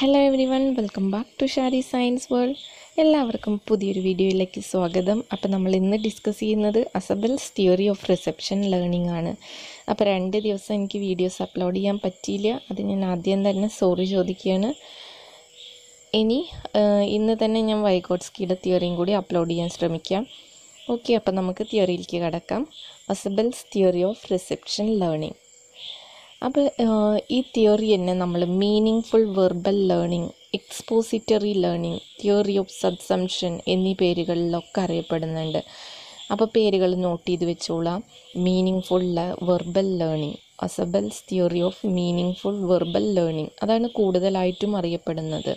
Hello everyone welcome back to Shari science world എല്ലാവർക്കും പുതിയൊരു വീഡിയോയിലേക്ക് സ്വാഗതം. അപ്പോൾ നമ്മൾ ഇന്ന് ഡിസ്കസ് ചെയ്യുന്നത് Ausubel's theory of reception learning ആണ്. അപ്പോൾ രണ്ട് ദിവസം എനിക്ക് വീഡിയോസ് അപ്ലോഡ് ചെയ്യാൻ പറ്റിയില്ല. അത് ഞാൻ ആദ്യം തന്നെ സോറി ചോദിക്കുകയാണ്. ഇനി ഇന്ന് തന്നെ ഞാൻ വൈഗോട്സ്കിയുടെ തിയറിയും കൂടി അപ്ലോഡ് ചെയ്യാൻ ശ്രമിക്കാം. ഓക്കെ അപ്പോൾ നമുക്ക് തിയറിയിലേക്ക് കടക്കാം. Ausubel's theory of reception learning അപ്പോൾ ഈ തിയറി തന്നെ നമ്മൾ meaningful verbal learning expository learning theory of subsumption എന്നീ പേരുകളിലൊക്കെ അറിയപ്പെടുന്നുണ്ട്. അപ്പോൾ പേരുകൾ നോട്ട് ചെയ്ത് വെച്ചോളാം. Meaningful verbal learning Ausubel's theory of meaningful verbal learning അതാണ് കൂടുതലായിട്ടും അറിയപ്പെടുന്നത്.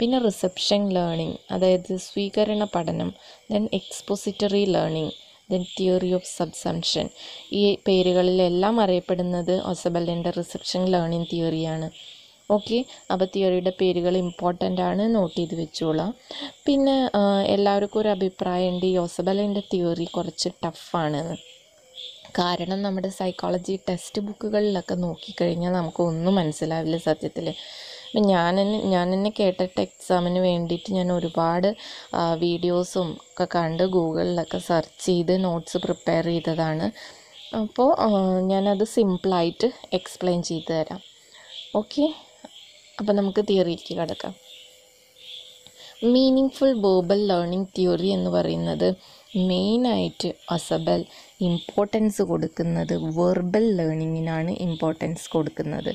പിന്നെ റിസപ്ഷൻ ലേണിംഗ് അതായത് സ്വീകരണ പഠനം then expository learning then theory of subsumption ഈ പേരുകളിലെല്ലാം അറിയപ്പെടുന്നത് ഒസബലിന്റെ റിസപ്ഷൻ ലേണിംഗ് തിയറിയാണ് ഓക്കെ അപ്പോൾ തിയറിയുടെ പേരുകൾ ഇമ്പോർട്ടന്റ് ആണ്. നോട്ട് ചെയ്ത് വെച്ചോളാം. പിന്നെ എല്ലാവർക്കും ഒരു അഭിപ്രായമുണ്ട്. ഈ ഒസബലിന്റെ തിയറി കുറച്ച് ടഫാണെന്ന് കാരണം നമ്മുടെ സൈക്കോളജി ടെക്സ്റ്റ് ബുക്കുകളിലൊക്കെ നോക്കിക്കഴിഞ്ഞാൽ നമുക്ക് ഒന്നും മനസ്സിലാവില്ല സത്യത്തിൽ അപ്പം ഞാൻ ഞാൻ തന്നെ കേട്ടിട്ട് എക്സാമിന് വേണ്ടിയിട്ട് ഞാൻ ഒരുപാട് വീഡിയോസും ഒക്കെ കണ്ട് ഗൂഗിളിലൊക്കെ സെർച്ച് ചെയ്ത് നോട്ട്സ് പ്രിപ്പയർ ചെയ്തതാണ്. അപ്പോൾ ഞാനത് സിമ്പിളായിട്ട് എക്സ്പ്ലെയിൻ ചെയ്തു തരാം. ഓക്കെ അപ്പോൾ നമുക്ക് തിയറിയിലേക്ക് കിടക്കാം. Meaningful verbal learning theory എന്ന് പറയുന്നത് മെയിനായിട്ട് അസബൽ ഇമ്പോർട്ടൻസ് കൊടുക്കുന്നത് വെർബൽ ലേണിങ്ങിനാണ് ഇമ്പോർട്ടൻസ് കൊടുക്കുന്നത്.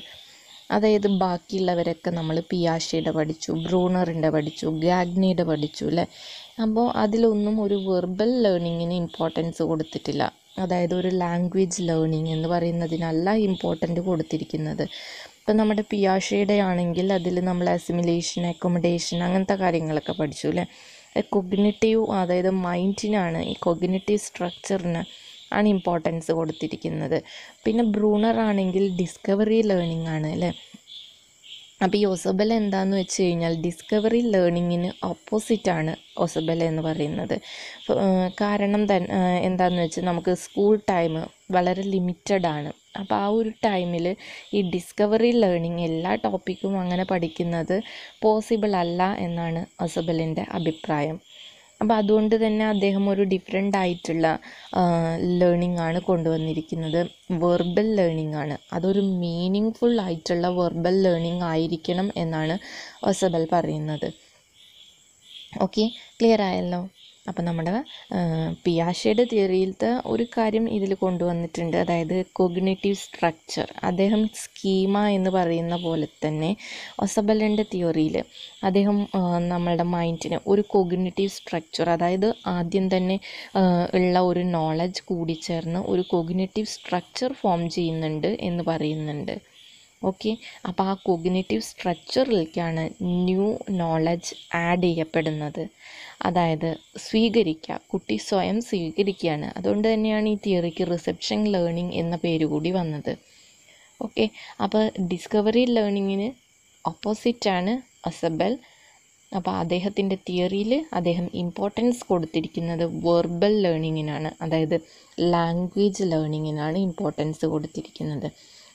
അതായത് ബാക്കിയുള്ളവരൊക്കെ നമ്മൾ പിയാഷയുടെ പഠിച്ചു ബ്രൂണറിന്റെ പഠിച്ചു ഗാഗ്നിയുടെ പഠിച്ചു അല്ലേ അപ്പോൾ അതിലൊന്നും ഒരു വെർബൽ ലേണിങ്ങിന് ഇമ്പോർട്ടൻസ് കൊടുത്തിട്ടില്ല. അതായത് ഒരു ലാംഗ്വേജ് ലേണിംഗ് എന്ന് പറയുന്നതിനല്ല ഇമ്പോർട്ടന്റ് കൊടുത്തിരിക്കുന്നത്. ഇപ്പം നമ്മുടെ പിയാഷയുടെ ആണെങ്കിൽ അതിൽ നമ്മൾ അസിമിലേഷൻ അക്കോമഡേഷൻ അങ്ങനത്തെ കാര്യങ്ങളൊക്കെ പഠിച്ചു അല്ലേ കൊഗ്നറ്റീവ് അതായത് മൈൻഡിനാണ് ഈ കൊഗ്നറ്റീവ് സ്ട്രക്ചറിന് ആണ് ഇമ്പോർട്ടൻസ് കൊടുത്തിരിക്കുന്നത്. പിന്നെ ബ്രൂണർ ആണെങ്കിൽ ഡിസ്കവറി ലേണിംഗ് ആണ് അല്ലേ? അപ്പോൾ ഈ ഒസബൽ എന്താന്ന് വെച്ച് കഴിഞ്ഞാൽ ഡിസ്കവറി ലേണിങ്ങിന് ഓപ്പോസിറ്റാണ് ഒസബൽ എന്ന് പറയുന്നത്. കാരണം തൻ എന്താണെന്ന് വെച്ചാൽ നമുക്ക് സ്കൂൾ ടൈം വളരെ ലിമിറ്റഡ് ആണ്. അപ്പോൾ ആ ഒരു ടൈമിൽ ഈ ഡിസ്കവറി ലേണിംഗ് എല്ലാ ടോപ്പിക്കും അങ്ങനെ പഠിക്കുന്നത് പോസിബിൾ അല്ല എന്നാണ് ഒസബലിന്റെ അഭിപ്രായം. അപ്പോൾ അതുകൊണ്ട് തന്നെ അദ്ദേഹം ഒരു ഡിഫറെന്റ് ആയിട്ടുള്ള ലേണിംഗ് ആണ് കൊണ്ടുവന്നിരിക്കുന്നത്. വെർബൽ ലേണിംഗ് ആണ്. അതൊരു മീനിങ് ഫുൾ ആയിട്ടുള്ള വെർബൽ ലേണിംഗ് ആയിരിക്കണം എന്നാണ് ഒസബൽ പറയുന്നത്. ഓക്കെ ക്ലിയർ ആയല്ലോ? അപ്പം നമ്മുടെ പിയാഷയുടെ തിയറിയിലത്തെ ഒരു കാര്യം ഇതിൽ കൊണ്ടുവന്നിട്ടുണ്ട്. അതായത് കൊഗ്നേറ്റീവ് സ്ട്രക്ചർ. അദ്ദേഹം സ്കീമ എന്ന് പറയുന്ന പോലെ തന്നെ ഒസബലന്റെ തിയറിയിൽ അദ്ദേഹം നമ്മളുടെ മൈൻഡിന് ഒരു കൊഗ്നേറ്റീവ് സ്ട്രക്ചർ അതായത് ആദ്യം തന്നെ ഉള്ള ഒരു നോളജ് കൂടിച്ചേർന്ന് ഒരു കൊഗ്നേറ്റീവ് സ്ട്രക്ചർ ഫോം ചെയ്യുന്നുണ്ട് എന്ന് പറയുന്നുണ്ട്. ഓക്കെ. അപ്പോൾ ആ കൊഗ്നേറ്റീവ് സ്ട്രക്ചറിലേക്കാണ് ന്യൂ നോളജ് ആഡ് ചെയ്യപ്പെടുന്നത്. അതായത് സ്വീകരിക്കുക കുട്ടി സ്വയം സ്വീകരിക്കുകയാണ് അതുകൊണ്ട് തന്നെയാണ് ഈ തിയറിക്ക് റിസപ്ഷൻ ലേണിംഗ് എന്ന പേര് കൂടി വന്നത്. ഓക്കെ. അപ്പോൾ ഡിസ്കവറി ലേണിങ്ങിന് ഓപ്പോസിറ്റാണ് അസബൽ അപ്പോൾ അദ്ദേഹത്തിന്റെ തിയറിയിൽ അദ്ദേഹം ഇമ്പോർട്ടൻസ് കൊടുത്തിരിക്കുന്നത് വെർബൽ ലേണിങ്ങിനാണ് അതായത് ലാംഗ്വേജ് ലേണിങ്ങിനാണ് ഇമ്പോർട്ടൻസ് കൊടുത്തിരിക്കുന്നത്.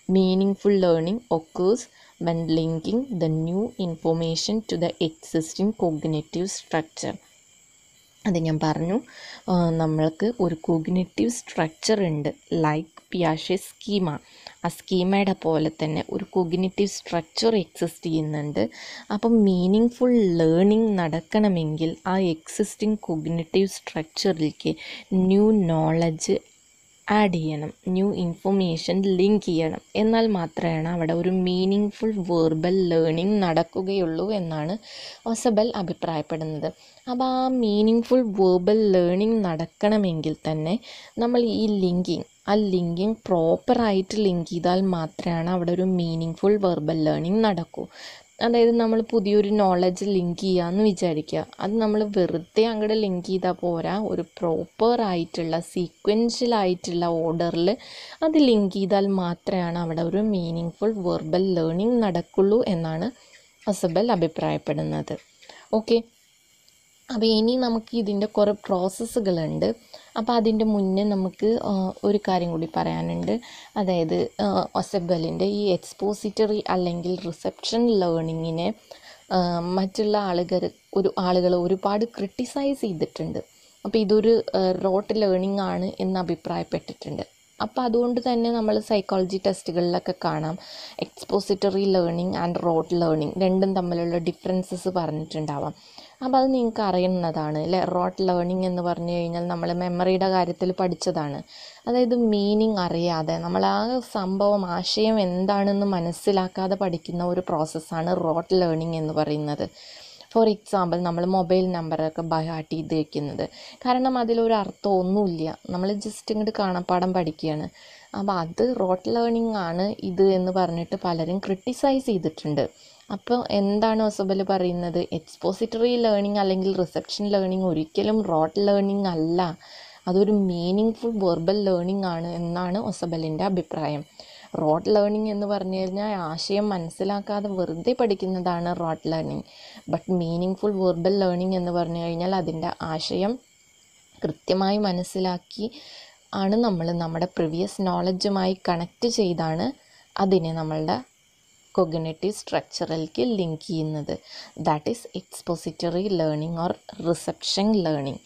Meaning learning occurs when linking the new information to the existing cognitive structure. അത് ഞാൻ പറഞ്ഞു നമ്മൾക്ക് ഒരു കോഗ്നേറ്റീവ് സ്ട്രക്ചർ ഉണ്ട് ലൈക്ക് പിയാഷെ സ്കീമ ആ സ്കീമയുടെ പോലെ തന്നെ ഒരു കോഗ്നേറ്റീവ് സ്ട്രക്ചർ എക്സിസ്റ്റ് ചെയ്യുന്നുണ്ട്. അപ്പം മീനിങ് ഫുൾ ലേണിംഗ് നടക്കണമെങ്കിൽ ആ എക്സിസ്റ്റിംഗ് കോഗ്നേറ്റീവ് സ്ട്രക്ചറിലേക്ക് ന്യൂ നോളജ് ആഡ് ചെയ്യണം. ന്യൂ ഇൻഫർമേഷൻ ലിങ്ക് ചെയ്യണം. എന്നാൽ മാത്രമാണ് അവിടെ ഒരു മീനിങ് ഫുൾ വേർബൽ ലേണിംഗ് നടക്കുകയുള്ളൂ എന്നാണ് ഒസബൽ അഭിപ്രായപ്പെടുന്നത്. അപ്പോൾ ആ മീനിങ് ഫുൾ വേർബൽ ലേണിംഗ് നടക്കണമെങ്കിൽ തന്നെ നമ്മൾ ഈ ലിങ്കിങ് ആ ലിങ്കിങ് പ്രോപ്പറായിട്ട് ലിങ്ക് ചെയ്താൽ മാത്രമാണ് അവിടെ ഒരു മീനിങ് ഫുൾ വെർബൽ ലേണിംഗ് നടക്കൂ. അതായത് നമ്മൾ പുതിയൊരു നോളജ് ലിങ്ക് ചെയ്യാമെന്ന് വിചാരിക്കുക അത് നമ്മൾ വെറുതെ അങ്ങോട്ട് ലിങ്ക് ചെയ്താൽ പോരാ. ഒരു പ്രോപ്പർ ആയിട്ടുള്ള സീക്വൻഷ്യൽ ആയിട്ടുള്ള ഓർഡറിൽ അത് ലിങ്ക് ചെയ്താൽ മാത്രമാണ് അവിടെ ഒരു മീനിങ് ഫുൾ വെർബൽ ലേണിംഗ് നടക്കുള്ളൂ എന്നാണ് അസബൽ അഭിപ്രായപ്പെടുന്നത്. ഓക്കെ അപ്പോൾ ഇനി നമുക്ക് ഇതിന്റെ കുറേ പ്രോസസ്സുകളുണ്ട് അപ്പോൾ അതിന്റെ മുന്നേ നമുക്ക് ഒരു കാര്യം കൂടി പറയാനുണ്ട്. അതായത് ഒസബലിന്റെ ഈ എക്സ്പോസിറ്ററി അല്ലെങ്കിൽ റിസപ്ഷൻ ലേണിങ്ങിനെ മറ്റുള്ള ആളുകൾ ഒരു ആളുകൾ ഒരുപാട് ക്രിട്ടിസൈസ് ചെയ്തിട്ടുണ്ട്. അപ്പോൾ ഇതൊരു റോട്ട് ലേണിംഗ് ആണ് എന്ന് അഭിപ്രായപ്പെട്ടിട്ടുണ്ട്. അപ്പോൾ അതുകൊണ്ട് തന്നെ നമ്മൾ സൈക്കോളജി ടെസ്റ്റുകളിലൊക്കെ കാണാം. Expository learning and rote learning രണ്ടും തമ്മിലുള്ള ഡിഫറൻസസ് പറഞ്ഞിട്ടുണ്ടാവാം. അപ്പോൾ അത് നിങ്ങൾക്ക് അറിയുന്നതാണ് അല്ലേ? റോട്ട് ലേണിംഗ് എന്ന് പറഞ്ഞു കഴിഞ്ഞാൽ നമ്മൾ മെമ്മറിയുടെ കാര്യത്തിൽ പഠിച്ചതാണ്. അതായത് മീനിങ് അറിയാതെ നമ്മൾ ആ സംഭവം ആശയം എന്താണെന്ന് മനസ്സിലാക്കാതെ പഠിക്കുന്ന ഒരു പ്രോസസ്സാണ് റോട്ട് ലേണിംഗ് എന്ന് പറയുന്നത്. ഫോർ എക്സാമ്പിൾ നമ്മൾ മൊബൈൽ നമ്പറൊക്കെ ബയോട്ട് ചെയ്ത് വെക്കുന്നത് കാരണം അതിലൊരു അർത്ഥം ഒന്നുമില്ല. നമ്മൾ ജസ്റ്റ് ഇങ്ങോട്ട് കാണപ്പാടം പഠിക്കുകയാണ് അപ്പോൾ അത് റോട്ട് ലേണിംഗ് ആണ് ഇത് എന്ന് പറഞ്ഞിട്ട് പലരും ക്രിട്ടിസൈസ് ചെയ്തിട്ടുണ്ട്. അപ്പോൾ എന്താണ് ഒസബൽ പറയുന്നത്? എക്സ്പോസിറ്ററി ലേണിംഗ് അല്ലെങ്കിൽ റിസപ്ഷൻ ലേണിംഗ് ഒരിക്കലും റോട്ട് ലേണിംഗ് അല്ല. അതൊരു മീനിങ് ഫുൾ വെർബൽ ലേണിംഗ് ആണ് എന്നാണ് ഒസബലിന്റെ അഭിപ്രായം. റോട്ട് ലേണിംഗ് എന്ന് പറഞ്ഞു കഴിഞ്ഞാൽ ആശയം മനസ്സിലാക്കാതെ വെറുതെ പഠിക്കുന്നതാണ് rote learning. But meaningful verbal learning എന്ന് പറഞ്ഞു കഴിഞ്ഞാൽ അതിന്റെ ആശയം കൃത്യമായി മനസ്സിലാക്കി ആണ് നമ്മൾ നമ്മുടെ പ്രിവിയസ് നോളജുമായി കണക്റ്റ് ചെയ്താണ് അതിനെ നമ്മളുടെ കൊഗ്നേറ്റീവ് സ്ട്രക്ചറിലേക്ക് ലിങ്ക് ചെയ്യുന്നത്. That is expository learning or reception learning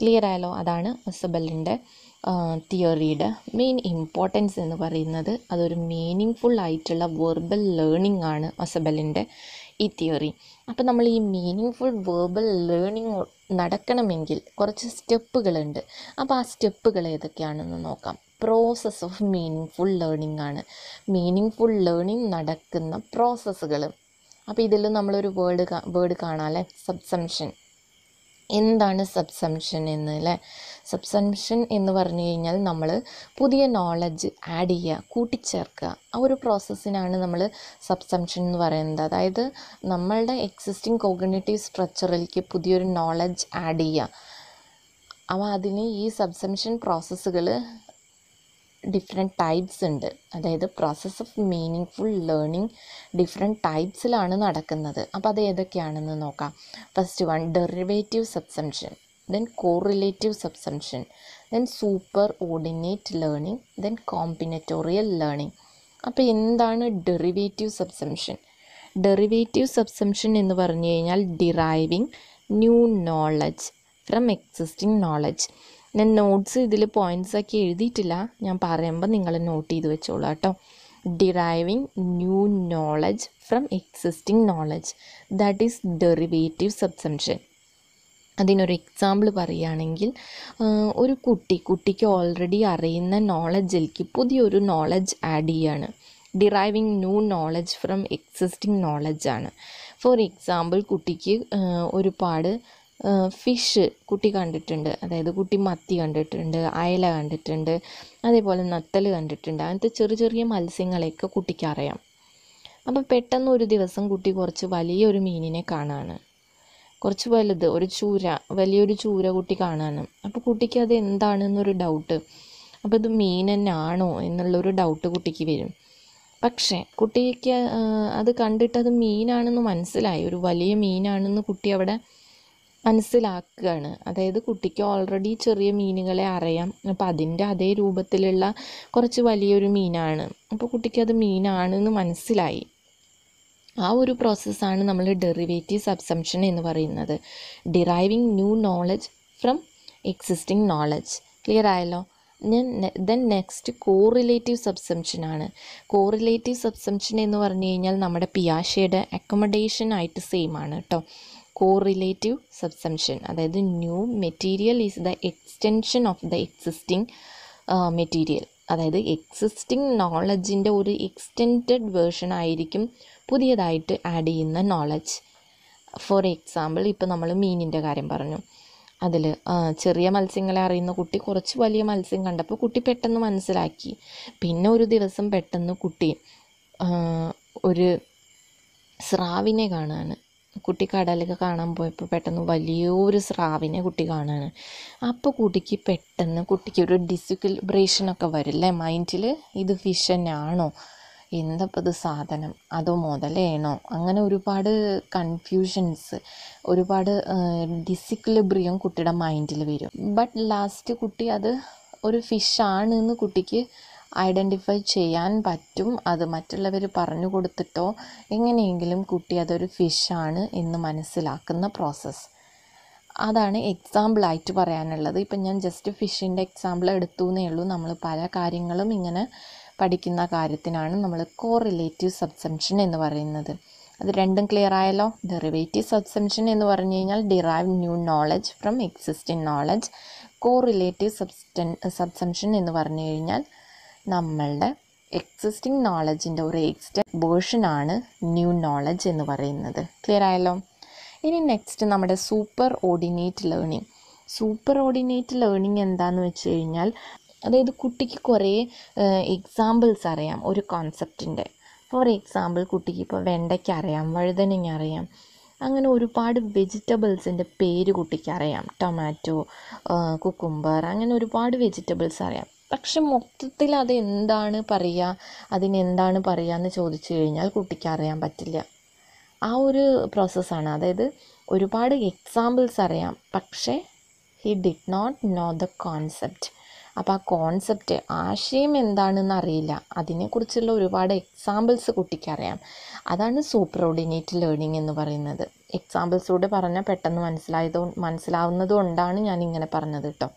clear ആയാലോ അതാണ് ഒസബലിന്റെ തിയറിയുടെ മെയിൻ ഇമ്പോർട്ടൻസ് എന്ന് പറയുന്നത് അതൊരു മീനിങ് ഫുൾ ആയിട്ടുള്ള വെർബൽ ലേണിംഗ് ആണ് ഒസബലിന്റെ ഈ തിയറി അപ്പോൾ നമ്മൾ ഈ മീനിങ് ഫുൾ വെർബൽ ലേണിംഗ് നടക്കണമെങ്കിൽ കുറച്ച് സ്റ്റെപ്പുകളുണ്ട്. അപ്പോൾ ആ സ്റ്റെപ്പുകൾ ഏതൊക്കെയാണെന്ന് നോക്കാം. Process of meaningful learning ആണ്. മീനിങ് ഫുൾ ലേണിംഗ് നടക്കുന്ന പ്രോസസ്സുകൾ അപ്പോൾ ഇതിൽ നമ്മളൊരു വേർഡ് വേർഡ് കാണാം അല്ലേ? സബ്സംഷൻ എന്താണ് സബ്സംഷൻ എന്ന് അല്ലേ സബ്സംഷൻ എന്ന് പറഞ്ഞു കഴിഞ്ഞാൽ നമ്മൾ പുതിയ നോളജ് ആഡ് ചെയ്യുക കൂട്ടിച്ചേർക്കുക. ആ ഒരു പ്രോസസ്സിനാണ് നമ്മൾ സബ്സംഷൻ എന്ന് പറയുന്നത്. അതായത് നമ്മളുടെ എക്സിസ്റ്റിംഗ് കോഗ്നേറ്റീവ് സ്ട്രക്ചറിലേക്ക് പുതിയൊരു നോളജ് ആഡ് ചെയ്യുക. അപ്പോൾ അതിന് ഈ സബ്സംഷൻ പ്രോസസ്സുകൾ ഡിഫറെന്റ് ടൈപ്സ് ഉണ്ട്. അതായത് process of meaningful learning different ടൈപ്സിലാണ് നടക്കുന്നത്. അപ്പോൾ അത് ഏതൊക്കെയാണെന്ന് നോക്കാം. First one derivative subsumption then correlative subsumption then superordinate learning then combinatorial learning അപ്പോൾ എന്താണ് ഡെറിവേറ്റീവ് സബ്സംഷൻ ഡെറിവേറ്റീവ് സബ്സംഷൻ എന്ന് പറഞ്ഞു കഴിഞ്ഞാൽ deriving new knowledge from existing knowledge ഞാൻ നോട്ട്സ് ഇതിൽ പോയിന്റ്സ് ഒക്കെ എഴുതിയിട്ടില്ല. ഞാൻ പറയുമ്പോൾ നിങ്ങൾ നോട്ട് ചെയ്ത് വെച്ചോളൂ കേട്ടോ. Deriving new knowledge from existing knowledge that is derivative subsumption അതിനൊരു എക്സാമ്പിൾ പറയുകയാണെങ്കിൽ ഒരു കുട്ടി കുട്ടിക്ക് ഓൾറെഡി അറിയുന്ന നോളജിലേക്ക് പുതിയൊരു നോളജ് ആഡ് ചെയ്യാണ്. Deriving new knowledge from existing നോളജാണ് for example കുട്ടിക്ക് ഒരുപാട് ഫിഷ് കുട്ടി കണ്ടിട്ടുണ്ട്. അതായത് കുട്ടി മത്തി കണ്ടിട്ടുണ്ട് അയല കണ്ടിട്ടുണ്ട് അതേപോലെ നത്തൽ കണ്ടിട്ടുണ്ട്. അങ്ങനത്തെ ചെറിയ ചെറിയ മത്സ്യങ്ങളെയൊക്കെ കുട്ടിക്ക് അറിയാം. അപ്പോൾ പെട്ടെന്ന് ഒരു ദിവസം കുട്ടി കുറച്ച് വലിയൊരു മീനിനെ കാണാണ്. കുറച്ച് വലുത് ഒരു ചൂര വലിയൊരു ചൂര കുട്ടി കാണാണ്. അപ്പോൾ കുട്ടിക്ക് അത് എന്താണെന്നൊരു ഡൗട്ട് അപ്പോൾ ഇത് മീൻ തന്നെയാണോ എന്നുള്ളൊരു ഡൗട്ട് കുട്ടിക്ക് വരും. പക്ഷേ കുട്ടിക്ക് അത് കണ്ടിട്ട് അത് മീനാണെന്ന് മനസ്സിലായി. ഒരു വലിയ മീനാണെന്ന് കുട്ടി അവിടെ മനസ്സിലാക്കുകയാണ് അതായത് കുട്ടിക്ക് ഓൾറെഡി ചെറിയ മീനുകളെ അറിയാം. അപ്പോൾ അതിന്റെ അതേ രൂപത്തിലുള്ള കുറച്ച് വലിയൊരു മീനാണ്. അപ്പോൾ കുട്ടിക്ക് അത് മീനാണെന്ന് മനസ്സിലായി. ആ ഒരു പ്രോസസ്സാണ് നമ്മൾ ഡെറിവേറ്റീവ് സബ്സംഷൻ എന്ന് പറയുന്നത്. Deriving new knowledge from existing knowledge clear ആയല്ലോ? ഞാൻ ദെൻ നെക്സ്റ്റ് കോറിലേറ്റീവ് സബ്സംഷൻ ആണ്. കോറിലേറ്റീവ് സബ്സംഷൻ എന്ന് പറഞ്ഞു കഴിഞ്ഞാൽ നമ്മുടെ പിയാഷയുടെ അക്കോമഡേഷൻ ആയിട്ട് സെയിം ആണ് കേട്ടോ കോറിലേറ്റീവ് സബ്സംഷൻ അതായത് new material is the extension of the existing material അതായത് എക്സിസ്റ്റിംഗ് നോളജിന്റെ ഒരു എക്സ്റ്റെൻഡ് വേർഷൻ ആയിരിക്കും പുതിയതായിട്ട് ആഡ് ചെയ്യുന്ന നോളജ് ഫോർ എക്സാമ്പിൾ ഇപ്പോൾ നമ്മൾ മീനിന്റെ കാര്യം പറഞ്ഞു. അതിൽ ചെറിയ മത്സ്യങ്ങളെ അറിയുന്ന കുട്ടി കുറച്ച് വലിയ മത്സ്യം കണ്ടപ്പോൾ കുട്ടി പെട്ടെന്ന് മനസ്സിലാക്കി. പിന്നെ ഒരു ദിവസം പെട്ടെന്ന് കുട്ടി ഒരു സ്രാവിനെ കാണാണ്. കുട്ടി കടലൊക്കെ കാണാൻ പോയപ്പോൾ പെട്ടെന്ന് വലിയൊരു സ്രാവിനെ കുട്ടി കാണാണ്. അപ്പോൾ കുട്ടിക്ക് പെട്ടെന്ന് കുട്ടിക്ക് ഒരു ഡിസിക്ലിബ്രേഷനൊക്കെ വരില്ലേ മൈൻഡിൽ ഇത് ഫിഷ് തന്നെയാണോ എന്തപ്പോൾ ഇത് സാധനം? അതോ മുതലേണോ? അങ്ങനെ ഒരുപാട് കൺഫ്യൂഷൻസ് ഒരുപാട് ഡിസിക്ലിബ്രിയം കുട്ടിയുടെ മൈൻഡിൽ വരും. ബട്ട് ലാസ്റ്റ് കുട്ടി അത് ഒരു ഫിഷാണ് എന്ന് കുട്ടിക്ക് ഐഡന്റിഫൈ ചെയ്യാൻ പറ്റും. അത് മറ്റുള്ളവർ പറഞ്ഞു കൊടുത്തിട്ടോ എങ്ങനെയെങ്കിലും കുട്ടി അതൊരു ഫിഷാണ് എന്ന് മനസ്സിലാക്കുന്ന പ്രോസസ്സ് അതാണ് എക്സാമ്പിളായിട്ട് പറയാനുള്ളത്. ഇപ്പം ഞാൻ ജസ്റ്റ് ഫിഷിന്റെ എക്സാമ്പിൾ എടുത്തു എന്നേ ഉള്ളൂ. നമ്മൾ പല കാര്യങ്ങളും ഇങ്ങനെ പഠിക്കുന്ന കാര്യത്തിനാണ് നമ്മൾ കോറിലേറ്റീവ് സബ്സംഷൻ എന്ന് പറയുന്നത്. അത് രണ്ടും ക്ലിയർ ആയല്ലോ? ഡെറിവേറ്റീവ് സബ്സംഷൻ എന്ന് പറഞ്ഞു കഴിഞ്ഞാൽ derive new knowledge from existing knowledge correlative സബ്സ്റ്റൻ subsumption എന്ന് പറഞ്ഞു കഴിഞ്ഞാൽ നമ്മളുടെ എക്സിസ്റ്റിംഗ് നോളജിന്റെ ഒരു എക്സ്റ്റെൻഡ് ആണ് ന്യൂ നോളജ് എന്ന് പറയുന്നത്. ക്ലിയർ ആയല്ലോ? ഇനി നെക്സ്റ്റ് നമ്മുടെ superordinate learning superordinate learning എന്താണെന്ന് വെച്ച് കഴിഞ്ഞാൽ അതായത് കുട്ടിക്ക് കുറേ എക്സാമ്പിൾസ് അറിയാം ഒരു കോൺസെപ്റ്റിന്റെ ഫോർ എക്സാമ്പിൾ കുട്ടിക്ക് ഇപ്പോൾ വെണ്ടയ്ക്ക അറിയാം വഴുതനങ്ങ അറിയാം. അങ്ങനെ ഒരുപാട് വെജിറ്റബിൾസിന്റെ പേര് കുട്ടിക്ക് അറിയാം. ടൊമാറ്റോ കുക്കുംബർ അങ്ങനെ ഒരുപാട് വെജിറ്റബിൾസ് അറിയാം. പക്ഷെ മൊത്തത്തിൽ അത് എന്താണ് പറയുക അതിനെന്താണ് പറയുക എന്ന് ചോദിച്ചു കഴിഞ്ഞാൽ കുട്ടിക്ക് അറിയാൻ പറ്റില്ല. ആ ഒരു പ്രോസസ്സാണ് അതായത് ഒരുപാട് എക്സാമ്പിൾസ് അറിയാം. പക്ഷേ he did not know the concept അപ്പോൾ ആ കോൺസെപ്റ്റ് ആശയം എന്താണെന്ന് അറിയില്ല. അതിനെക്കുറിച്ചുള്ള ഒരുപാട് എക്സാമ്പിൾസ് കുട്ടിക്കറിയാം അതാണ് സൂപ്പർ ഓർഡിനേറ്റ് ലേണിംഗ് എന്ന് പറയുന്നത്. എക്സാമ്പിൾസൂടെ പറഞ്ഞാൽ പെട്ടെന്ന് മനസ്സിലായത് മനസ്സിലാവുന്നത് കൊണ്ടാണ് ഞാൻ ഇങ്ങനെ പറഞ്ഞത് കേട്ടോ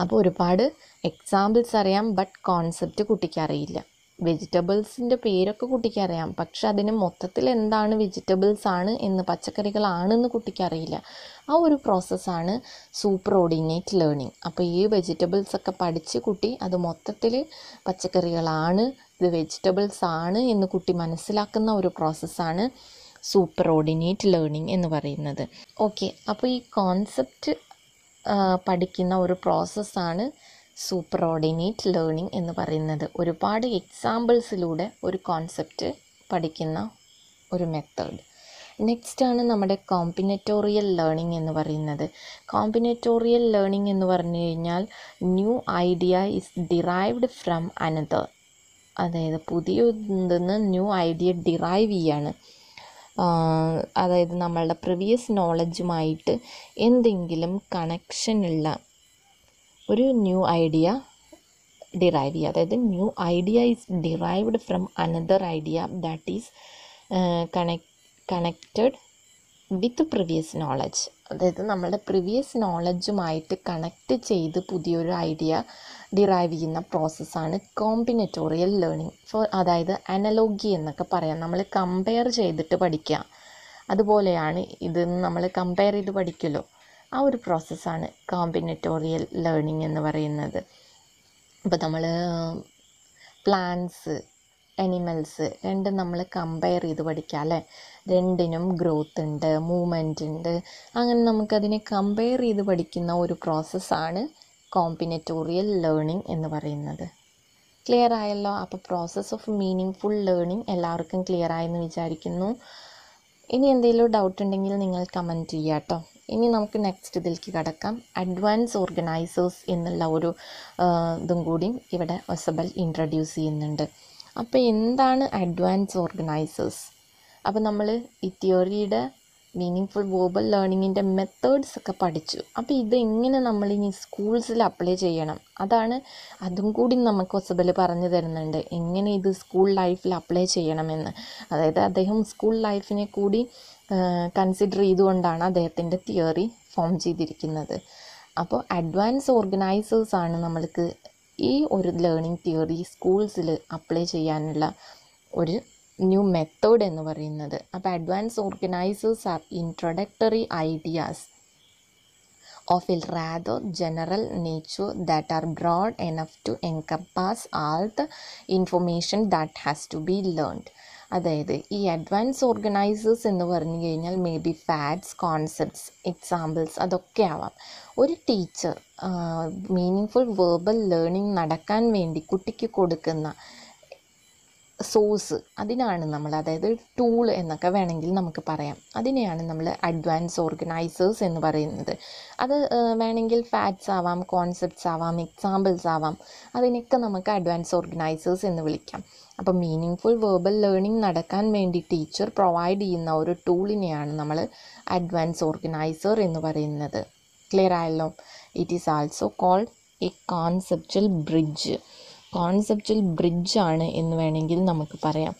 അപ്പോൾ ഒരുപാട് എക്സാമ്പിൾസ് അറിയാം ബട്ട് കോൺസെപ്റ്റ് കുട്ടിക്ക് അറിയില്ല. വെജിറ്റബിൾസിന്റെ പേരൊക്കെ കുട്ടിക്ക് അറിയാം. പക്ഷെ അതിന് മൊത്തത്തിൽ എന്താണ് വെജിറ്റബിൾസ് ആണ് എന്ന് പച്ചക്കറികളാണെന്ന് കുട്ടിക്ക് അറിയില്ല. ആ ഒരു പ്രോസസ്സാണ് സൂപ്പർ ഓർഡിനേറ്റ് ലേണിംഗ് അപ്പോൾ ഈ വെജിറ്റബിൾസ് ഒക്കെ പഠിച്ച് കുട്ടി അത് മൊത്തത്തിൽ പച്ചക്കറികളാണ് ഇത് വെജിറ്റബിൾസ് ആണ് എന്ന് കുട്ടി മനസ്സിലാക്കുന്ന ഒരു പ്രോസസ്സാണ് സൂപ്പർ ഓർഡിനേറ്റ് ലേണിംഗ് എന്ന് പറയുന്നത്. ഓക്കെ അപ്പോൾ ഈ കോൺസെപ്റ്റ് പഠിക്കുന്ന ഒരു പ്രോസസ്സാണ് സൂപ്പർ ഓർഡിനേറ്റ് ലേണിംഗ് എന്ന് പറയുന്നത്. ഒരുപാട് എക്സാമ്പിൾസിലൂടെ ഒരു കോൺസെപ്റ്റ് പഠിക്കുന്ന ഒരു മെത്തേഡ്. നെക്സ്റ്റ് ആണ് നമ്മുടെ കോമ്പിനേറ്റോറിയൽ ലേണിംഗ് എന്ന് പറയുന്നത്. കോമ്പിനേറ്റോറിയൽ ലേണിംഗ് എന്ന് പറഞ്ഞു കഴിഞ്ഞാൽ new idea is derived from another. അതായത് പുതിയ ന്യൂ ഐഡിയ ഡിറൈവ് ചെയ്യാണ്. അതായത് നമ്മളുടെ പ്രീവിയസ് നോളജുമായിട്ട് എന്തെങ്കിലും കണക്ഷനുള്ള ഒരു ന്യൂ ഐഡിയ ഡിറൈവ് ചെയ്യുക. അതായത് new idea is derived from another idea that is connect connected with previous knowledge അതായത് നമ്മളുടെ പ്രിവിയസ് നോളജുമായിട്ട് കണക്റ്റ് ചെയ്ത് പുതിയൊരു ഐഡിയ ഡിറൈവ് ചെയ്യുന്ന പ്രോസസ്സാണ് കോമ്പിനേറ്റോറിയൽ ലേണിംഗ് ഫോർ അതായത് അനലോഗി എന്നൊക്കെ പറയാം. നമ്മൾ കമ്പയർ ചെയ്തിട്ട് പഠിക്കുക. അതുപോലെയാണ് ഇത് നമ്മൾ കമ്പയർ ചെയ്ത് പഠിക്കുമല്ലോ ആ ഒരു പ്രോസസ്സാണ് കോമ്പിനേറ്റോറിയൽ ലേണിംഗ് എന്ന് പറയുന്നത്. അപ്പോൾ നമ്മൾ പ്ലാന്റ്സ് അനിമൽസ് രണ്ടും നമ്മൾ കമ്പയർ ചെയ്ത് പഠിക്കുക അല്ലേ? രണ്ടിനും ഗ്രോത്ത് ഉണ്ട് മൂവ്മെന്റ് ഉണ്ട്. അങ്ങനെ നമുക്കതിനെ കമ്പയർ ചെയ്ത് പഠിക്കുന്ന ഒരു പ്രോസസ്സാണ് കോമ്പിനറ്റോറിയൽ ലേണിംഗ് എന്ന് പറയുന്നത്. ക്ലിയർ ആയല്ലോ? അപ്പോൾ process of meaningful learning എല്ലാവർക്കും ക്ലിയർ ആയെന്ന് വിചാരിക്കുന്നു. ഇനി എന്തെങ്കിലും ഡൗട്ട് ഉണ്ടെങ്കിൽ നിങ്ങൾ കമന്റ് ചെയ്യുക കേട്ടോ ഇനി നമുക്ക് നെക്സ്റ്റ് ഇതിലേക്ക് കടക്കാം. അഡ്വാൻസ് ഓർഗനൈസേഴ്സ് എന്നുള്ള ഒരു ഇതും കൂടി ഇവിടെ ഒസബൽ ഇൻട്രൊഡ്യൂസ് ചെയ്യുന്നുണ്ട്. അപ്പോൾ എന്താണ് അഡ്വാൻസ് ഓർഗനൈസേഴ്സ് അപ്പോൾ നമ്മൾ ഈ തിയറിയുടെ മീനിങ് ഫുൾ ഗ്ലോബൽ ലേണിങ്ങിന്റെ മെത്തേഡ്സ് ഒക്കെ പഠിച്ചു. അപ്പോൾ ഇത് എങ്ങനെ സ്കൂൾസിൽ അപ്ലൈ ചെയ്യണം? അതാണ് അതും കൂടി നമുക്ക് ഒസബൽ പറഞ്ഞു തരുന്നുണ്ട്. എങ്ങനെ ഇത് സ്കൂൾ ലൈഫിൽ അപ്ലൈ ചെയ്യണമെന്ന്. അതായത് അദ്ദേഹം സ്കൂൾ ലൈഫിനെ കൂടി കൺസിഡർ ചെയ്തുകൊണ്ടാണ് അദ്ദേഹത്തിന്റെ തിയറി ഫോം ചെയ്തിരിക്കുന്നത്. അപ്പോൾ അഡ്വാൻസ് ഓർഗനൈസേഴ്സ് ആണ് നമ്മൾക്ക് ഈ ഒരു ലേണിംഗ് തിയറി സ്കൂൾസിൽ അപ്ലൈ ചെയ്യാനുള്ള ഒരു ന്യൂ മെത്തേഡ് എന്ന് പറയുന്നത് അപ്പോൾ advance organisers are introductory ideas of a rather general nature that are broad enough to encompass all the information that has to be learned അതായത് ഈ അഡ്വാൻസ് ഓർഗനൈസേഴ്സ് എന്ന് പറഞ്ഞു കഴിഞ്ഞാൽ may be facts concepts examples അതൊക്കെ ആവാം. ഒരു teacher meaningful verbal learning നടക്കാൻ വേണ്ടി കുട്ടിക്ക് കൊടുക്കുന്ന സോഴ്സ് അതിനാണ് നമ്മൾ അതായത് ടൂൾ എന്നൊക്കെ വേണമെങ്കിൽ നമുക്ക് പറയാം. അതിനെയാണ് നമ്മൾ അഡ്വാൻസ് ഓർഗനൈസേഴ്സ് എന്ന് പറയുന്നത്. അത് വേണമെങ്കിൽ ഫാക്ട്സ് ആവാം കോൺസെപ്റ്റ്സ് ആവാം എക്സാമ്പിൾസ് ആവാം. അതിനൊക്കെ നമുക്ക് അഡ്വാൻസ് ഓർഗനൈസേഴ്സ് എന്ന് വിളിക്കാം. അപ്പോൾ മീനിങ് ഫുൾ വേർബൽ ലേണിംഗ് നടക്കാൻ വേണ്ടി ടീച്ചർ പ്രൊവൈഡ് ചെയ്യുന്ന ഒരു ടൂളിനെയാണ് നമ്മൾ അഡ്വാൻസ് ഓർഗനൈസർ എന്ന് പറയുന്നത്. ക്ലിയർ ആയല്ലോ? It is also called a conceptual bridge conceptual ബ്രിഡ്ജാണ് എന്ന് വേണമെങ്കിൽ നമുക്ക് പറയാം.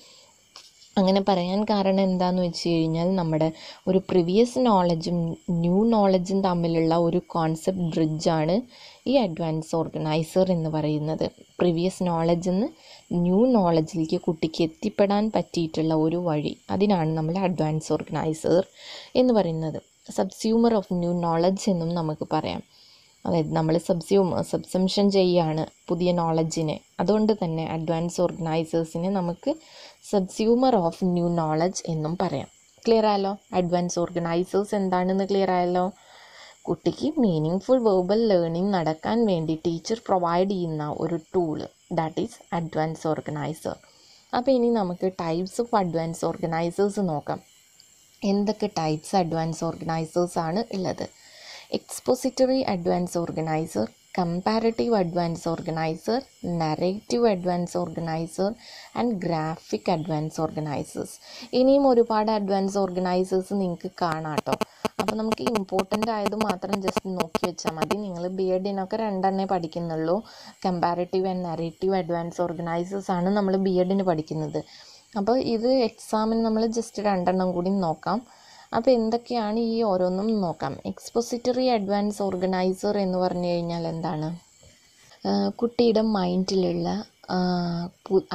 അങ്ങനെ പറയാൻ കാരണം എന്താണെന്ന് വെച്ച് കഴിഞ്ഞാൽ നമ്മുടെ ഒരു പ്രിവിയസ് നോളജും ന്യൂ നോളജും തമ്മിലുള്ള ഒരു കോൺസെപ്റ്റ് ബ്രിഡ്ജാണ് ഈ അഡ്വാൻസ് ഓർഗനൈസർ എന്ന് പറയുന്നത്. പ്രിവിയസ് നോളജിൽ നിന്ന് ന്യൂ നോളജിലേക്ക് കുട്ടിക്ക് എത്തിപ്പെടാൻ പറ്റിയിട്ടുള്ള ഒരു വഴി അതിനാണ് നമ്മൾ അഡ്വാൻസ് ഓർഗനൈസർ എന്ന് പറയുന്നത്. സബ്സ്യൂമർ ഓഫ് ന്യൂ നോളജ് എന്നും നമുക്ക് പറയാം. അതായത് നമ്മൾ സബ്സ്യൂം സബ്സംഷൻ ചെയ്യുകയാണ് പുതിയ നോളജിനെ അതുകൊണ്ട് തന്നെ അഡ്വാൻസ് ഓർഗനൈസേഴ്സിനെ നമുക്ക് സബ്സ്യൂമർ ഓഫ് ന്യൂ നോളജ് എന്നും പറയാം. ക്ലിയർ ആയല്ലോ? അഡ്വാൻസ് ഓർഗനൈസേഴ്സ് എന്താണെന്ന് ക്ലിയർ ആയല്ലോ? കുട്ടിക്ക് മീനിങ് ഫുൾ വേർബൽ ലേണിംഗ് നടക്കാൻ വേണ്ടി ടീച്ചർ പ്രൊവൈഡ് ചെയ്യുന്ന ഒരു tool that is advance organiser അപ്പോൾ ഇനി നമുക്ക് ടൈപ്സ് ഓഫ് അഡ്വാൻസ് ഓർഗനൈസേഴ്സ് നോക്കാം. എന്തൊക്കെ ടൈപ്സ് അഡ്വാൻസ് ഓർഗനൈസേഴ്സ് ആണ് ഉള്ളത്? Expository advance organiser comparative advance organiser narrative advance organiser and graphic advance organisers ഇനിയും ഒരുപാട് അഡ്വാൻസ് ഓർഗനൈസേഴ്സ് നിങ്ങൾക്ക് കാണാം കേട്ടോ അപ്പോൾ നമുക്ക് ഇമ്പോർട്ടന്റ് ആയത് മാത്രം ജസ്റ്റ് നോക്കി വെച്ചാൽ മതി. നിങ്ങൾ ബി എഡിനൊക്കെ രണ്ടെണ്ണേ പഠിക്കുന്നുള്ളൂ. Comparative and narrative advance organisers ആണ് നമ്മൾ ബി എഡിന് പഠിക്കുന്നത്. അപ്പോൾ ഇത് എക്സാമിന് നമ്മൾ ജസ്റ്റ് രണ്ടെണ്ണം കൂടി നോക്കാം. അപ്പോൾ എന്തൊക്കെയാണ് ഈ ഓരോന്നും നോക്കാം. എക്സ്പോസിറ്ററി അഡ്വാൻസ് ഓർഗനൈസർ എന്ന് പറഞ്ഞു കഴിഞ്ഞാൽ എന്താണ്? കുട്ടിയുടെ മൈൻഡിലുള്ള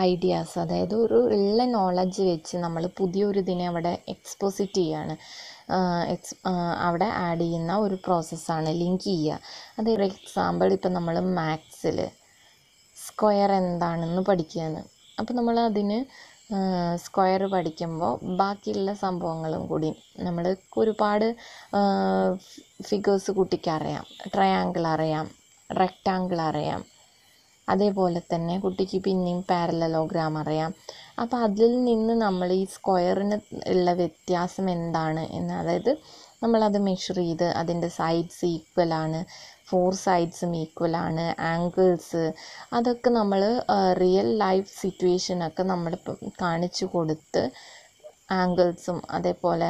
ഐഡിയാസ് അതായത് ഒരു ഉള്ള നോളജ് വെച്ച് നമ്മൾ പുതിയൊരു ഇതിനെ അവിടെ എക്സ്പോസിറ്റ് ചെയ്യാണ്. എക്സ് അവിടെ ആഡ് ചെയ്യുന്ന ഒരു പ്രോസസ്സാണ് ലിങ്ക് ചെയ്യുക. അത് ഒരു എക്സാമ്പിൾ ഇപ്പം നമ്മൾ മാത്സിൽ സ്ക്വയർ എന്താണെന്ന് പഠിക്കുകയാണ്. അപ്പോൾ നമ്മൾ അതിന് സ്ക്വയർ പഠിക്കുമ്പോൾ ബാക്കിയുള്ള സംഭവങ്ങളും കൂടി നമ്മൾ ഒരുപാട് ഫിഗേഴ്സ് കുട്ടിക്കറിയാം. ട്രയാങ്കിൾ അറിയാം റെക്റ്റാങ്കിൾ അറിയാം. അതേപോലെ തന്നെ കുട്ടിക്ക് പിന്നെയും പാരലലോഗ്രാം അറിയാം. അപ്പോൾ അതിൽ നിന്ന് നമ്മൾ ഈ സ്ക്വയറിന് ഉള്ള വ്യത്യാസം എന്താണ് എന്ന് അതായത് നമ്മളത് മെഷർ ചെയ്ത് അതിന്റെ സൈഡ്സ് ഈക്വൽ ആണ്. ഫോർ സൈഡ്സും ഈക്വൽ ആണ്. ആംഗിൾസ് അതൊക്കെ നമ്മൾ റിയൽ ലൈഫ് സിറ്റുവേഷനൊക്കെ നമ്മൾ കാണിച്ചു കൊടുത്ത് ആംഗിൾസും അതേപോലെ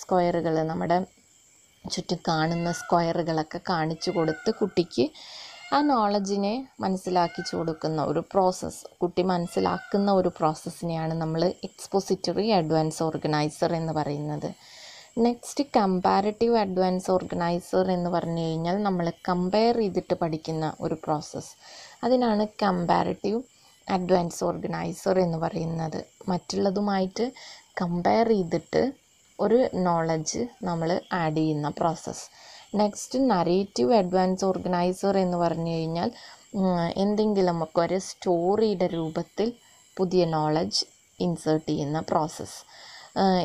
സ്ക്വയറുകൾ നമ്മുടെ ചുറ്റും കാണുന്ന സ്ക്വയറുകളൊക്കെ കാണിച്ചു കൊടുത്ത് കുട്ടിക്ക് ആ നോളജിനെ മനസ്സിലാക്കിച്ചു കൊടുക്കുന്ന ഒരു പ്രോസസ്സ് കുട്ടി മനസ്സിലാക്കുന്ന ഒരു പ്രോസസ്സിനെയാണ് നമ്മൾ എക്സ്പോസിറ്ററി അഡ്വാൻസ് ഓർഗനൈസർ എന്ന് പറയുന്നത്. നെക്സ്റ്റ് കമ്പാരറ്റീവ് അഡ്വാൻസ് ഓർഗനൈസർ എന്ന് പറഞ്ഞു കഴിഞ്ഞാൽ നമ്മൾ കമ്പയർ ചെയ്തിട്ട് പഠിക്കുന്ന ഒരു പ്രോസസ്സ് അതിനാണ് കമ്പാരറ്റീവ് അഡ്വാൻസ് ഓർഗനൈസർ എന്ന് പറയുന്നത്. മറ്റുള്ളതുമായിട്ട് കമ്പയർ ചെയ്തിട്ട് ഒരു നോളജ് നമ്മൾ ആഡ് ചെയ്യുന്ന process next narrative advance organiser എന്ന് പറഞ്ഞു കഴിഞ്ഞാൽ എന്തെങ്കിലും ഒക്കെ ഒരു സ്റ്റോറിയുടെ രൂപത്തിൽ പുതിയ നോളജ് ഇൻസേർട്ട് ചെയ്യുന്ന പ്രോസസ്സ്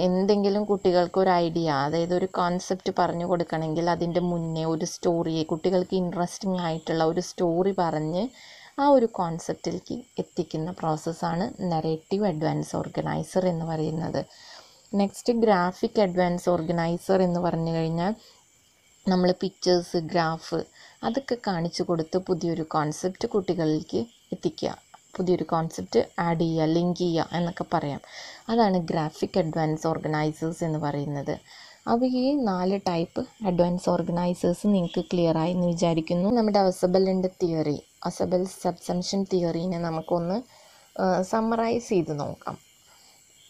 എന്തെങ്കിലും കുട്ടികൾക്ക് ഒരു ഐഡിയ അതായത് ഒരു കോൺസെപ്റ്റ് പറഞ്ഞു കൊടുക്കണമെങ്കിൽ അതിന്റെ മുന്നേ ഒരു സ്റ്റോറിയെ കുട്ടികൾക്ക് ഇൻട്രസ്റ്റിംഗ് ആയിട്ടുള്ള ഒരു സ്റ്റോറി പറഞ്ഞ് ആ ഒരു കോൺസെപ്റ്റിലേക്ക് എത്തിക്കുന്ന പ്രോസസ്സാണ് നറേറ്റീവ് അഡ്വാൻസ് ഓർഗനൈസർ എന്ന് പറയുന്നത്. നെക്സ്റ്റ് ഗ്രാഫിക് അഡ്വാൻസ് ഓർഗനൈസർ എന്ന് പറഞ്ഞു കഴിഞ്ഞാൽ നമ്മൾ പിക്ചേഴ്സ് ഗ്രാഫ് അതൊക്കെ കാണിച്ചു കൊടുത്ത് പുതിയൊരു കോൺസെപ്റ്റ് കുട്ടികളിലേക്ക് എത്തിക്കുക. പുതിയൊരു കോൺസെപ്റ്റ് ആഡ് ചെയ്യുക ലിങ്ക് ചെയ്യുക എന്നൊക്കെ പറയാം. അതാണ് ഗ്രാഫിക് അഡ്വാൻസ് ഓർഗനൈസേഴ്സ് എന്ന് പറയുന്നത്. അപ്പോൾ ഈ നാല് ടൈപ്പ് അഡ്വാൻസ് ഓർഗനൈസേഴ്സ് നിങ്ങൾക്ക് ക്ലിയർ ആയി എന്ന് വിചാരിക്കുന്നു. നമ്മുടെ അസബലിന്റെ തിയറി അസബൽ സബ്സംഷൻ തിയറീനെ നമുക്കൊന്ന് സമ്മറൈസ് ചെയ്ത് നോക്കാം.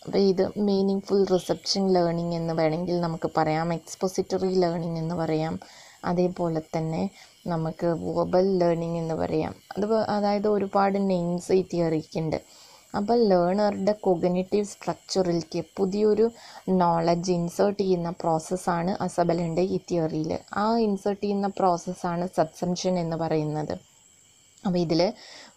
അപ്പോൾ ഇത് മീനിങ് ഫുൾ റിസപ്ഷൻ ലേണിംഗ് എന്ന് വേണമെങ്കിൽ നമുക്ക് പറയാം എക്സ്പോസിറ്ററി ലേണിംഗ് എന്ന് പറയാം. അതേപോലെ തന്നെ നമുക്ക് വോബൽ ലേണിംഗ് എന്ന് പറയാം. അത് അതായത് ഒരുപാട് നെയിംസ് ഈ തിയറിക്കുണ്ട് അപ്പോൾ ലേണറുടെ കൊഗ്നേറ്റീവ് സ്ട്രക്ചറിലേക്ക് പുതിയൊരു നോളജ് ഇൻസേർട്ട് ചെയ്യുന്ന പ്രോസസ്സാണ് അസബലിന്റെ ഈ തിയറിയിൽ ആ ഇൻസേർട്ട് ചെയ്യുന്ന പ്രോസസ്സാണ് സബ്സംഷൻ എന്ന് പറയുന്നത്. അപ്പോൾ ഇതിൽ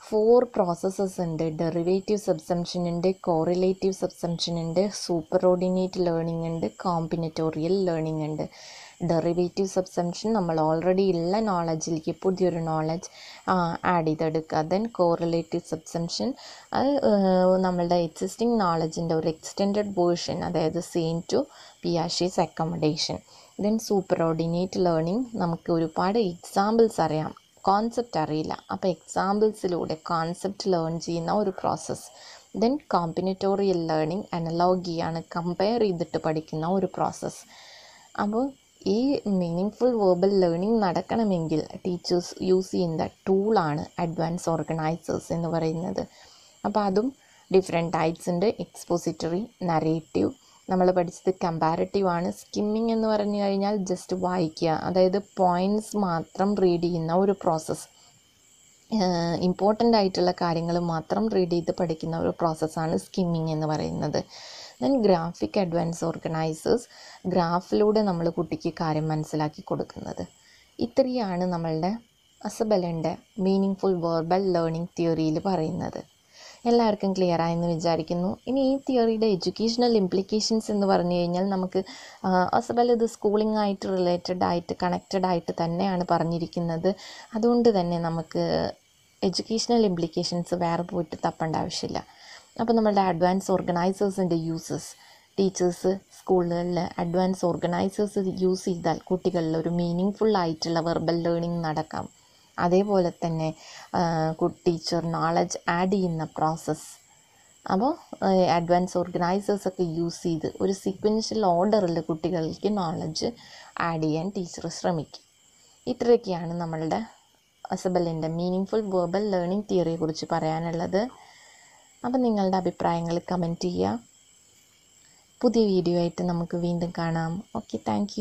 ഫോർ പ്രോസസ്സസ് ഉണ്ട് ഡെറിവേറ്റീവ് സബ്സംഷൻ ഉണ്ട് കോറിലേറ്റീവ് സബ്സംഷൻ ഉണ്ട് സൂപ്പർ ഓർഡിനേറ്റ് ലേണിംഗ് ഉണ്ട് കോമ്പിനേറ്റോറിയൽ ലേണിംഗ് ഉണ്ട് ഡെറിവേറ്റീവ് സബ്സംഷൻ നമ്മൾ ഓൾറെഡി ഉള്ള നോളജിലേക്ക് പുതിയൊരു നോളജ് ആഡ് ചെയ്തെടുക്കുക ദെൻ കോറിലേറ്റീവ് സബ്സംഷൻ അത് നമ്മളുടെ എക്സിസ്റ്റിംഗ് നോളജിന്റെ ഒരു എക്സ്റ്റെൻഡഡ് വേർഷൻ അതായത് same to Piaget's accommodation then superordinate learning നമുക്ക് ഒരുപാട് എക്സാമ്പിൾസ് അറിയാം. കോൺസെപ്റ്റ് അറിയില്ല. അപ്പോൾ എക്സാമ്പിൾസിലൂടെ കോൺസെപ്റ്റ് ലേൺ ചെയ്യുന്ന ഒരു പ്രോസസ്സ് ദെൻ കോമ്പിനേറ്റോറിയൽ ലേണിംഗ് അനലോഗിയാണ് കമ്പയർ ചെയ്തിട്ട് പഠിക്കുന്ന ഒരു പ്രോസസ്സ് അപ്പോൾ ഈ മീനിങ് വേർബൽ ലേണിംഗ് നടക്കണമെങ്കിൽ ടീച്ചേഴ്സ് യൂസ് ചെയ്യുന്ന ടൂളാണ് അഡ്വാൻസ് ഓർഗനൈസേഴ്സ് എന്ന് പറയുന്നത്. അപ്പോൾ അതും ഡിഫറെന്റ് ടൈപ്സ് ഉണ്ട്. എക്സ്പോസിറ്ററി നറേറ്റീവ് നമ്മൾ പഠിച്ചത് കമ്പാരറ്റീവ് ആണ്. സ്കിമ്മിങ് എന്ന് പറഞ്ഞു കഴിഞ്ഞാൽ ജസ്റ്റ് വായിക്കുക. അതായത് പോയിന്റ്സ് മാത്രം റീഡ് ചെയ്യുന്ന ഒരു പ്രോസസ്സ് ഇമ്പോർട്ടന്റ് ആയിട്ടുള്ള കാര്യങ്ങൾ മാത്രം റീഡ് ചെയ്ത് പഠിക്കുന്ന ഒരു പ്രോസസ്സാണ് സ്കിമ്മിങ് എന്ന് പറയുന്നത്. ദെൻ ഗ്രാഫിക് അഡ്വാൻസ് ഓർഗനൈസേഴ്സ് ഗ്രാഫിലൂടെ നമ്മൾ കുട്ടിക്ക് കാര്യം മനസ്സിലാക്കി കൊടുക്കുന്നത്. ഇത്രയാണ് നമ്മളുടെ അസബലന്റെ മീനിങ് ഫുൾ വേർബൽ ലേണിംഗ് തിയറിയിൽ പറയുന്നത്. എല്ലാവർക്കും ക്ലിയർ ആയെന്ന് വിചാരിക്കുന്നു. ഇനി ഈ തിയറിയുടെ എഡ്യൂക്കേഷണൽ ഇംപ്ലിക്കേഷൻസ് എന്ന് പറഞ്ഞു കഴിഞ്ഞാൽ നമുക്ക് അസബൽ ഇത് സ്കൂളിംഗ് ആയിട്ട് റിലേറ്റഡ് ആയിട്ട് കണക്റ്റഡ് ആയിട്ട് തന്നെയാണ് പറഞ്ഞിരിക്കുന്നത്. അതുകൊണ്ട് തന്നെ നമുക്ക് എഡ്യൂക്കേഷണൽ ഇംപ്ലിക്കേഷൻസ് വേറെ പോയിട്ട് തപ്പേണ്ട ആവശ്യമില്ല. അപ്പോൾ നമ്മളുടെ അഡ്വാൻസ് ഓർഗനൈസേഴ്സിന്റെ യൂസസ് ടീച്ചേഴ്സ് സ്കൂളുകളിൽ അഡ്വാൻസ് ഓർഗനൈസേഴ്സ് യൂസ് ചെയ്താൽ കുട്ടികളിൽ ഒരു മീനിങ് ഫുൾ ആയിട്ടുള്ള വെർബൽ ലേണിംഗ് നടക്കാം. അതേപോലെ തന്നെ ടീച്ചർ നോളജ് ആഡ് ചെയ്യുന്ന പ്രോസസ്സ് അപ്പോൾ അഡ്വാൻസ് ഓർഗനൈസേഴ്സൊക്കെ യൂസ് ചെയ്ത് ഒരു സീക്വൻഷ്യൽ ഓർഡറിൽ കുട്ടികൾക്ക് നോളജ് ആഡ് ചെയ്യാൻ ടീച്ചർ ശ്രമിക്കും. ഇത്രയൊക്കെയാണ് നമ്മളുടെ അസബലിന്റെ മീനിങ് ഫുൾ വേർബൽ ലേണിംഗ് തിയറിയെക്കുറിച്ച് പറയാനുള്ളത്. അപ്പം നിങ്ങളുടെ അഭിപ്രായങ്ങൾ കമന്റ് ചെയ്യുക. പുതിയ വീഡിയോ ആയിട്ട് നമുക്ക് വീണ്ടും കാണാം. Okay thank